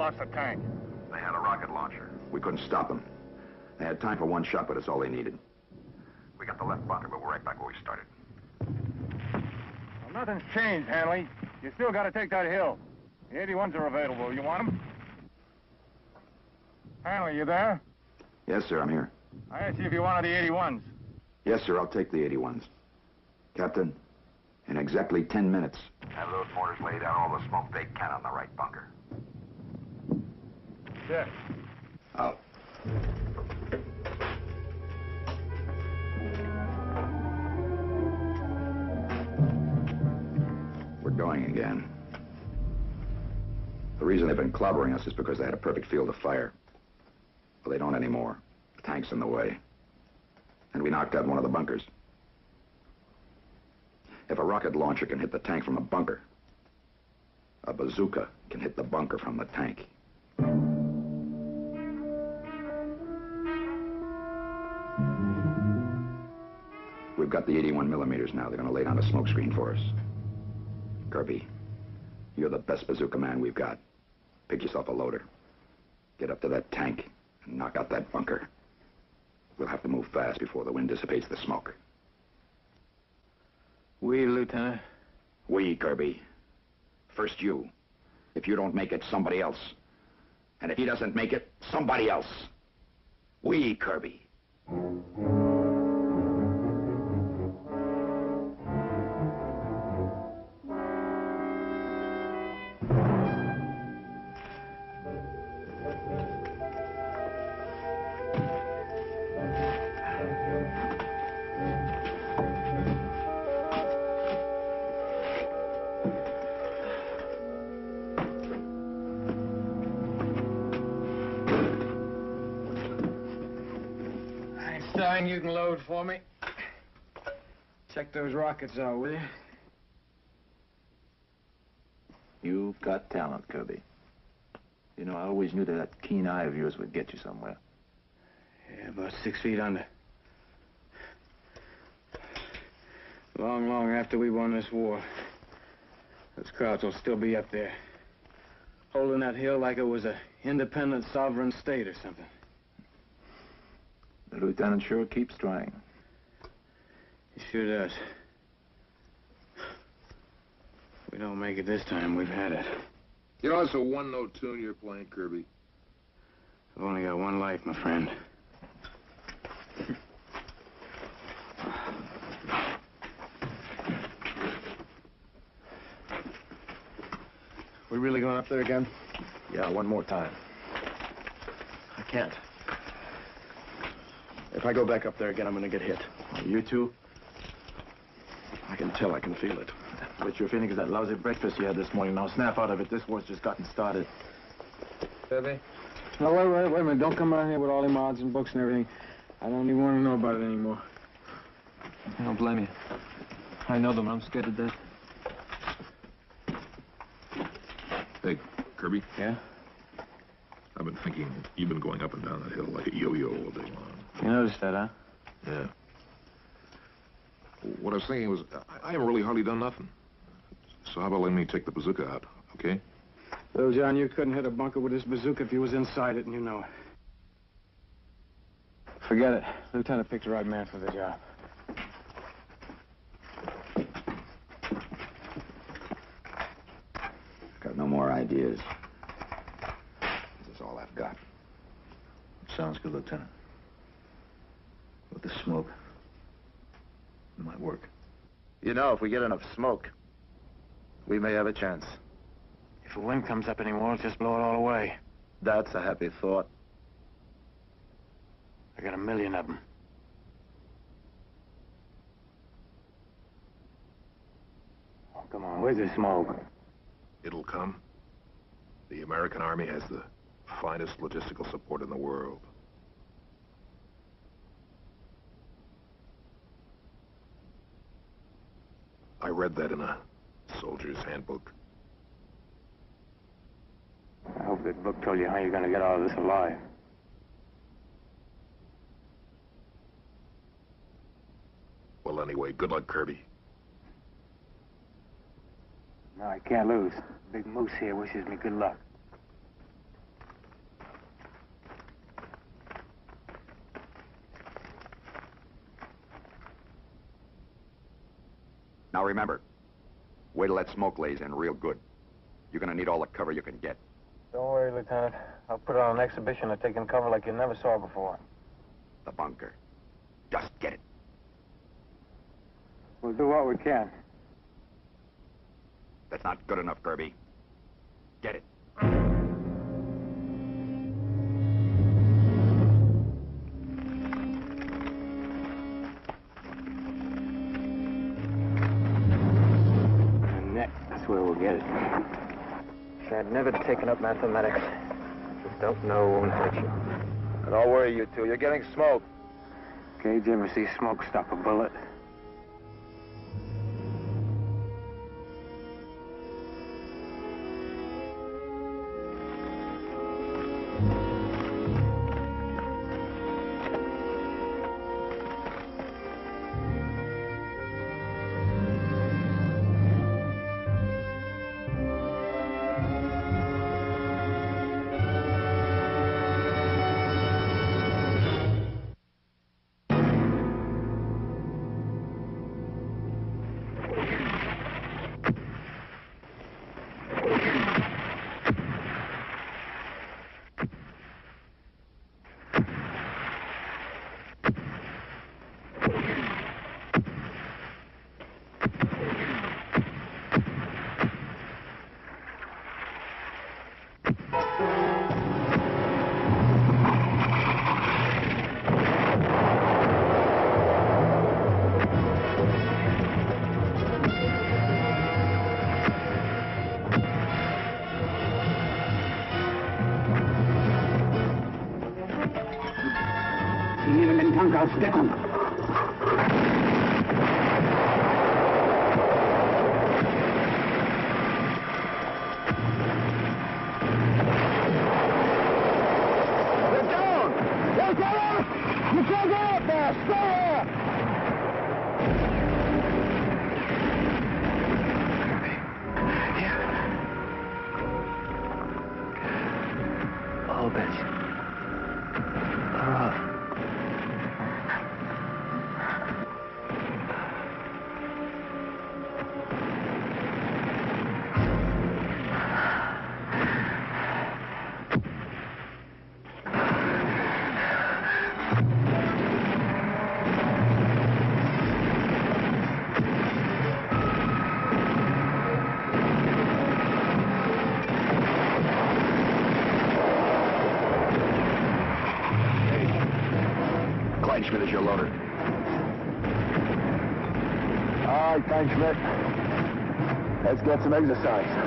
Speaker 2: Lost the tank? They had a rocket launcher. We couldn't stop them. They had time for one shot, but it's all they needed. We got the left bunker, but we're right back where we started.
Speaker 13: Well, nothing's changed, Hanley. You still got to take that hill. The 81s are available. You want them? Hanley, you there?
Speaker 2: Yes, sir, I'm here.
Speaker 13: I asked you if you wanted the 81s.
Speaker 2: Yes, sir, I'll take the 81s. Captain, in exactly 10 minutes. Have those mortars laid out all the smoke they can on the right bunker.
Speaker 13: Yes.
Speaker 2: Out. We're going again. The reason they've been clobbering us is because they had a perfect field of fire. Well, they don't anymore. The tank's in the way. And we knocked out one of the bunkers. If a rocket launcher can hit the tank from a bunker, a bazooka can hit the bunker from the tank. Got the 81 millimeters now. They're going to lay down a smoke screen for us. Kirby, you're the best bazooka man we've got. Pick yourself a loader. Get up to that tank and knock out that bunker. We'll have to move fast before the wind dissipates the smoke.
Speaker 8: We, Lieutenant.
Speaker 2: We, Kirby. First you. If you don't make it, somebody else. And if he doesn't make it, somebody else. We, Kirby.
Speaker 8: Einstein, you can load for me. Check those rockets out, will you?
Speaker 3: You've got talent, Kirby. You know, I always knew that, that keen eye of yours would get you somewhere.
Speaker 8: Yeah, about six feet under. Long, long after we won this war, those Krauts will still be up there, holding that hill like it was an independent sovereign state or something.
Speaker 3: The lieutenant sure keeps trying.
Speaker 8: He sure does. If we don't make it this time, we've had it.
Speaker 5: You know, it's a one-note tune you're playing, Kirby.
Speaker 8: I've only got one life, my friend.
Speaker 6: We really going up there again?
Speaker 3: Yeah, one more time.
Speaker 6: I can't. If I go back up there again, I'm gonna get hit.
Speaker 3: You too?
Speaker 6: I can tell, I can feel it.
Speaker 3: What you're feeling is that lousy breakfast you had this morning. Now snap out of it. This war's just gotten started.
Speaker 8: Kirby? No, wait, wait, wait a minute. Don't come out here with all them odds and books and everything. I don't even want to know about it anymore.
Speaker 9: I don't blame you. I know them. I'm scared to death.
Speaker 5: Hey, Kirby,
Speaker 8: Yeah?
Speaker 5: I've been thinking you've been going up and down that hill like a yo-yo all day long.
Speaker 8: You noticed that, huh?
Speaker 5: Yeah. What I was thinking was, I, I haven't really hardly done nothing. So how about letting me take the bazooka out, okay?
Speaker 8: Littlejohn, you couldn't hit a bunker with this bazooka if you was inside it, and you know it. Forget it. Lieutenant picked the right man for the job.
Speaker 2: Got no more ideas. This is all I've got.
Speaker 3: Sounds good, Lieutenant. With the smoke, it might work.
Speaker 6: You know, if we get enough smoke, we may have a chance.
Speaker 8: If the wind comes up anymore, it'll just blow it all away.
Speaker 6: That's a happy thought.
Speaker 8: I got a million of them. Oh, come on, where's the smoke?
Speaker 5: It'll come. The American Army has the finest logistical support in the world. I read that in a soldier's handbook.
Speaker 8: I hope that book told you how you're going to get out of this alive.
Speaker 5: Well, anyway, good luck, Kirby.
Speaker 8: No, I can't lose. Big Moose here wishes me good luck.
Speaker 2: Now remember, wait till that smoke lays in real good. You're gonna need all the cover you can get.
Speaker 8: Don't worry, Lieutenant. I'll put on an exhibition of taking cover like you never saw before.
Speaker 2: The bunker. Just get it.
Speaker 8: We'll do what we can.
Speaker 2: That's not good enough, Kirby. Get it.
Speaker 8: Never taken up mathematics. Just don't know won't hurt you.
Speaker 16: Don't worry, you two. You're getting smoked.
Speaker 8: Okay, Jimmy, see smoke stop a bullet.
Speaker 16: Get some exercise.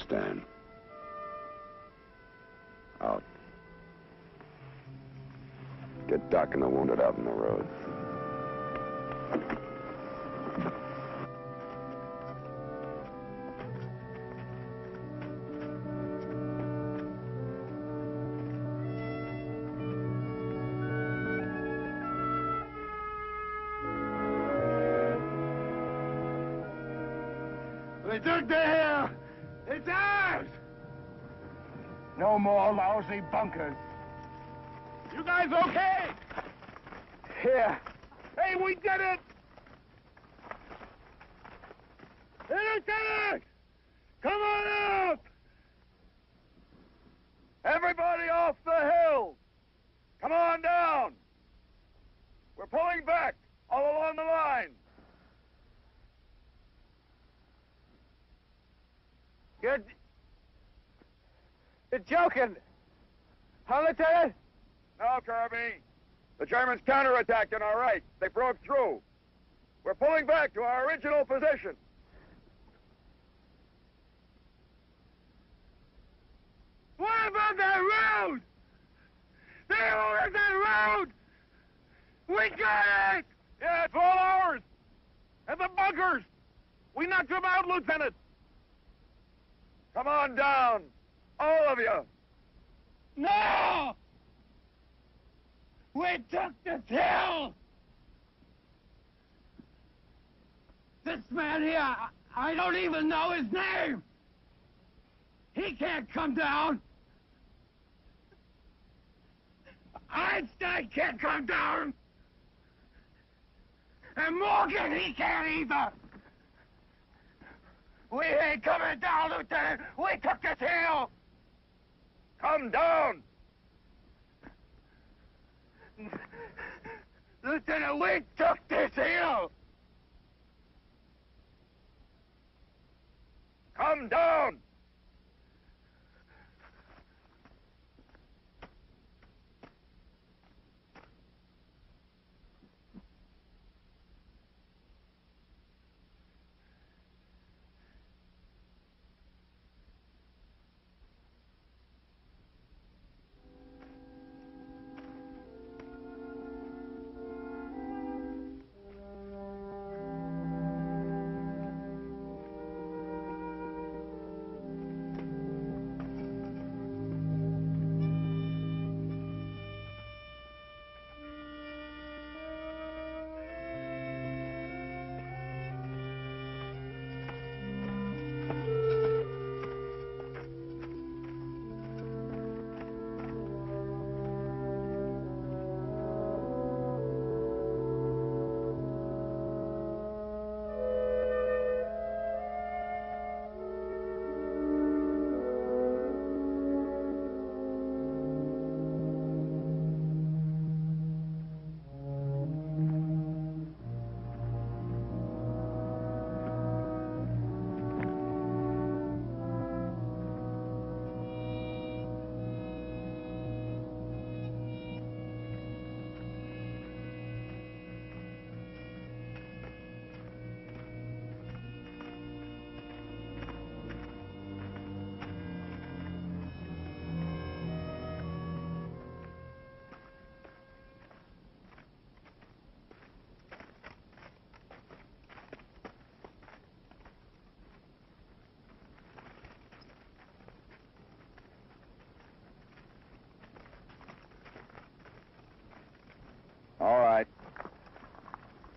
Speaker 2: Understand. Out. Get Doc and the wounded out on the road.
Speaker 8: More lousy bunkers. You guys okay? Here. Hey, we did it! Lieutenant! Come on out! Everybody off the hill! Come on down! We're pulling back all along the line. You're... You're joking. Huh, Lieutenant? No, Kirby. The Germans counterattacked on our right. They broke through. We're pulling back to our original position. What about that road? They ordered that road! We got it! Yeah, it's all ours! And the bunkers! We knocked them out, Lieutenant! Come on down, all of you! No! We took this hill! This man here, I- don't even know his name! He can't come down! Einstein can't come down! And Morgan, he can't either! We ain't coming down, Lieutenant! We took this hill! Come down! Lieutenant, we took this hill! Come down!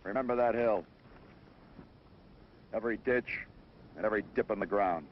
Speaker 2: Remember that hill. Every ditch and every dip in the ground.